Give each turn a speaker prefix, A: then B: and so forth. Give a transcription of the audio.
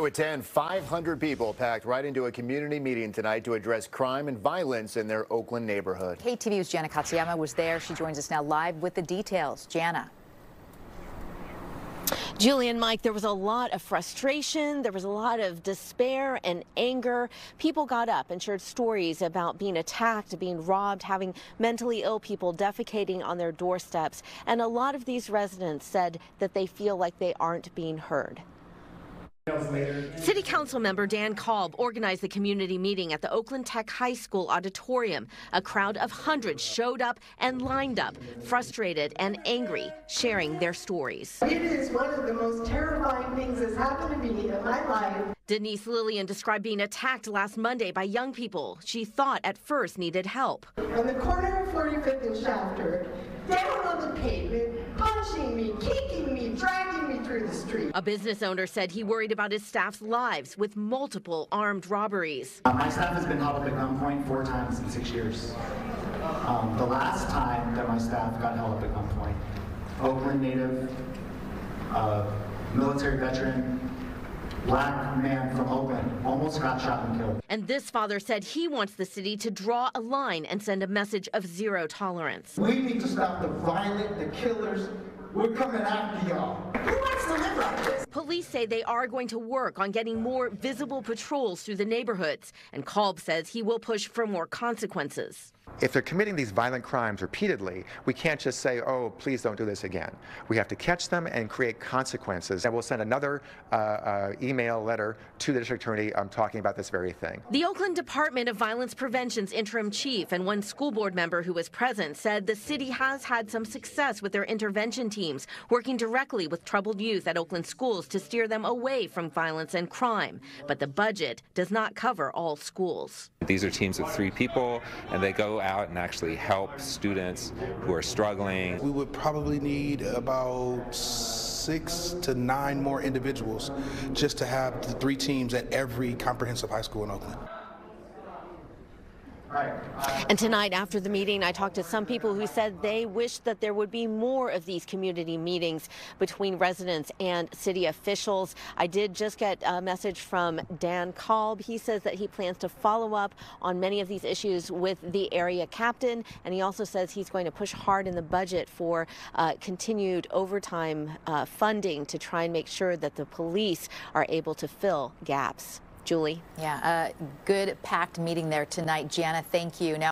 A: At 10, 500 people packed right into a community meeting tonight to address crime and violence in their Oakland neighborhood.
B: KTVU's Jana Katsuyama was there. She joins us now live with the details. Jana.
C: Julian, Mike, there was a lot of frustration. There was a lot of despair and anger. People got up and shared stories about being attacked, being robbed, having mentally ill people defecating on their doorsteps. And a lot of these residents said that they feel like they aren't being heard. City Council member Dan Kalb organized the community meeting at the Oakland Tech High School auditorium. A crowd of hundreds showed up and lined up, frustrated and angry, sharing their stories.
D: It is one of the most terrifying things that's happened to me in my life.
C: Denise Lillian described being attacked last Monday by young people she thought at first needed help.
D: On the corner of 45th and Shafter, down on the pavement, punching me, kicking me, dragging me through the street.
C: A business owner said he worried about his staff's lives with multiple armed robberies.
E: Uh, my staff has been held up at gunpoint four times in six years. Um, the last time that my staff got held up at gunpoint, Oakland native, uh, military veteran, black man from Oakland almost got shot and killed.
C: And this father said he wants the city to draw a line and send a message of zero tolerance.
F: We need to stop the violent, the killers. We're coming after y'all.
D: Who wants to live like this?
C: Police say they are going to work on getting more visible patrols through the neighborhoods, and Kalb says he will push for more consequences.
G: If they're committing these violent crimes repeatedly, we can't just say, oh, please don't do this again. We have to catch them and create consequences. And we'll send another uh, uh, email letter to the district attorney um, talking about this very thing.
C: The Oakland Department of Violence Prevention's interim chief and one school board member who was present said the city has had some success with their intervention teams, working directly with troubled youth at Oakland schools to steer them away from violence and crime. But the budget does not cover all schools.
H: These are teams of three people, and they go out and actually help students who are struggling.
I: We would probably need about six to nine more individuals just to have the three teams at every comprehensive high school in Oakland.
C: And tonight, after the meeting, I talked to some people who said they wish that there would be more of these community meetings between residents and city officials. I did just get a message from Dan Kalb. He says that he plans to follow up on many of these issues with the area captain, and he also says he's going to push hard in the budget for uh, continued overtime uh, funding to try and make sure that the police are able to fill gaps. Julie.
B: Yeah, a good packed meeting there tonight. Jana, thank you. Now